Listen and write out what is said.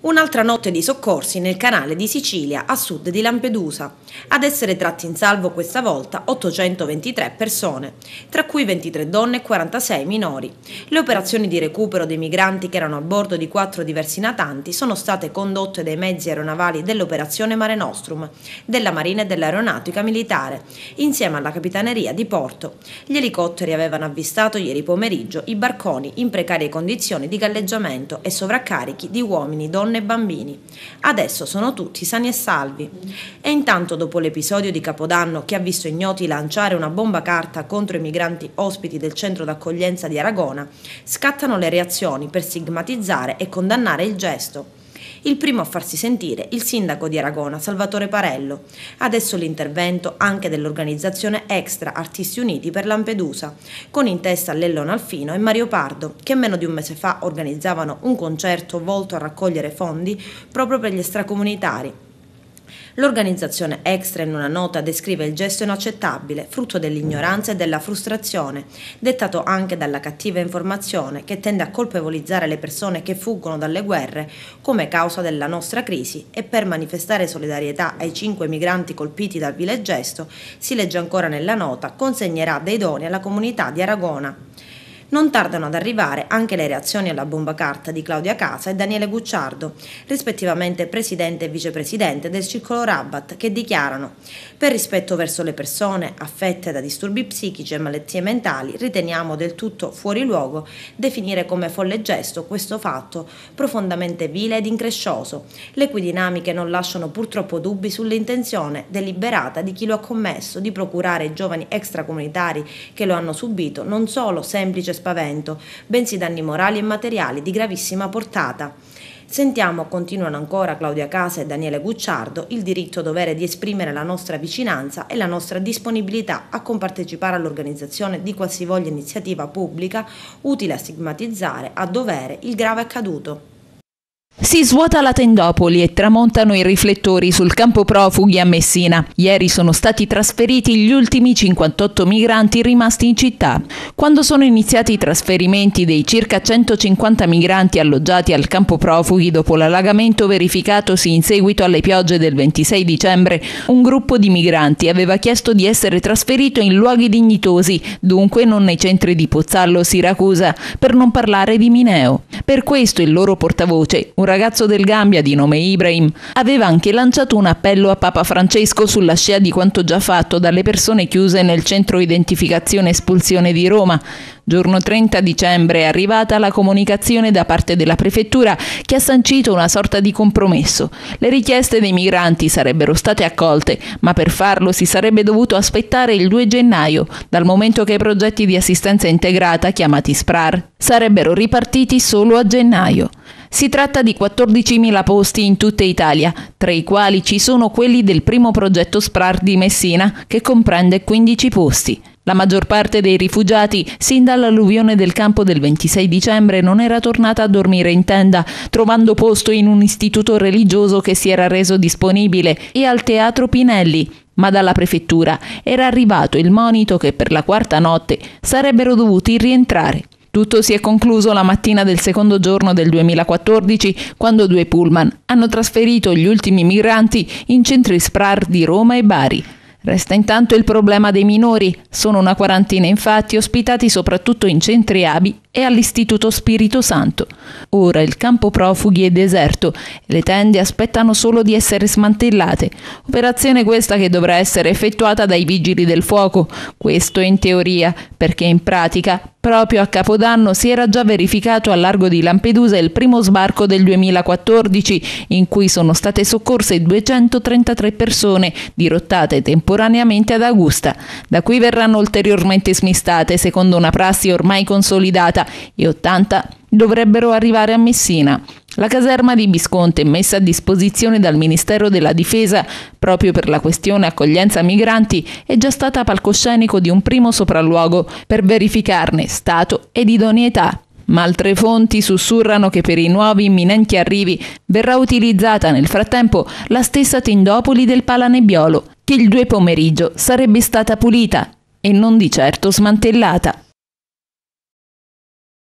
Un'altra notte di soccorsi nel canale di Sicilia a sud di Lampedusa. Ad essere tratti in salvo questa volta 823 persone, tra cui 23 donne e 46 minori. Le operazioni di recupero dei migranti che erano a bordo di quattro diversi natanti sono state condotte dai mezzi aeronavali dell'operazione Mare Nostrum, della Marina e dell'Aeronautica Militare, insieme alla Capitaneria di Porto. Gli elicotteri avevano avvistato ieri pomeriggio i barconi in precarie condizioni di galleggiamento e sovraccarichi di uomini, donne donne e bambini. Adesso sono tutti sani e salvi. E intanto dopo l'episodio di Capodanno che ha visto ignoti lanciare una bomba carta contro i migranti ospiti del centro d'accoglienza di Aragona, scattano le reazioni per stigmatizzare e condannare il gesto. Il primo a farsi sentire il sindaco di Aragona, Salvatore Parello. Adesso l'intervento anche dell'organizzazione Extra Artisti Uniti per Lampedusa, con in testa Lellon Alfino e Mario Pardo, che meno di un mese fa organizzavano un concerto volto a raccogliere fondi proprio per gli extracomunitari L'organizzazione Extra in una nota descrive il gesto inaccettabile, frutto dell'ignoranza e della frustrazione, dettato anche dalla cattiva informazione che tende a colpevolizzare le persone che fuggono dalle guerre come causa della nostra crisi e per manifestare solidarietà ai cinque migranti colpiti dal vile gesto, si legge ancora nella nota, consegnerà dei doni alla comunità di Aragona. Non tardano ad arrivare anche le reazioni alla bomba carta di Claudia Casa e Daniele Gucciardo, rispettivamente presidente e vicepresidente del Circolo Rabat, che dichiarano per rispetto verso le persone affette da disturbi psichici e malattie mentali, riteniamo del tutto fuori luogo definire come folle gesto questo fatto profondamente vile ed increscioso, le cui dinamiche non lasciano purtroppo dubbi sull'intenzione deliberata di chi lo ha commesso di procurare ai giovani extracomunitari che lo hanno subito non solo semplice spavento, bensì danni morali e materiali di gravissima portata. Sentiamo, continuano ancora Claudia Casa e Daniele Gucciardo, il diritto-dovere di esprimere la nostra vicinanza e la nostra disponibilità a compartecipare all'organizzazione di qualsivoglia iniziativa pubblica utile a stigmatizzare a dovere il grave accaduto. Si svuota la tendopoli e tramontano i riflettori sul campo profughi a Messina. Ieri sono stati trasferiti gli ultimi 58 migranti rimasti in città. Quando sono iniziati i trasferimenti dei circa 150 migranti alloggiati al campo profughi dopo l'allagamento verificatosi in seguito alle piogge del 26 dicembre, un gruppo di migranti aveva chiesto di essere trasferito in luoghi dignitosi, dunque non nei centri di Pozzallo Siracusa, per non parlare di Mineo. Per questo il loro portavoce, un ragazzo del Gambia di nome Ibrahim, aveva anche lanciato un appello a Papa Francesco sulla scia di quanto già fatto dalle persone chiuse nel centro identificazione espulsione di Roma. Giorno 30 dicembre è arrivata la comunicazione da parte della prefettura che ha sancito una sorta di compromesso. Le richieste dei migranti sarebbero state accolte, ma per farlo si sarebbe dovuto aspettare il 2 gennaio, dal momento che i progetti di assistenza integrata, chiamati SPRAR, sarebbero ripartiti solo a gennaio. Si tratta di 14.000 posti in tutta Italia, tra i quali ci sono quelli del primo progetto SPRAR di Messina, che comprende 15 posti. La maggior parte dei rifugiati, sin dall'alluvione del campo del 26 dicembre, non era tornata a dormire in tenda, trovando posto in un istituto religioso che si era reso disponibile e al Teatro Pinelli, ma dalla prefettura era arrivato il monito che per la quarta notte sarebbero dovuti rientrare. Tutto si è concluso la mattina del secondo giorno del 2014, quando due pullman hanno trasferito gli ultimi migranti in centri SPRAR di Roma e Bari. Resta intanto il problema dei minori. Sono una quarantina infatti ospitati soprattutto in centri ABI e all'Istituto Spirito Santo. Ora il campo profughi è deserto le tende aspettano solo di essere smantellate. Operazione questa che dovrà essere effettuata dai vigili del fuoco. Questo in teoria, perché in pratica Proprio a Capodanno si era già verificato a largo di Lampedusa il primo sbarco del 2014, in cui sono state soccorse 233 persone dirottate temporaneamente ad Augusta. Da qui verranno ulteriormente smistate, secondo una prassi ormai consolidata, e 80 dovrebbero arrivare a Messina. La caserma di Visconti, messa a disposizione dal Ministero della Difesa proprio per la questione accoglienza migranti, è già stata palcoscenico di un primo sopralluogo per verificarne stato ed idoneità. Ma altre fonti sussurrano che per i nuovi imminenti arrivi verrà utilizzata nel frattempo la stessa tendopoli del Palanebbiolo, che il 2 pomeriggio sarebbe stata pulita e non di certo smantellata.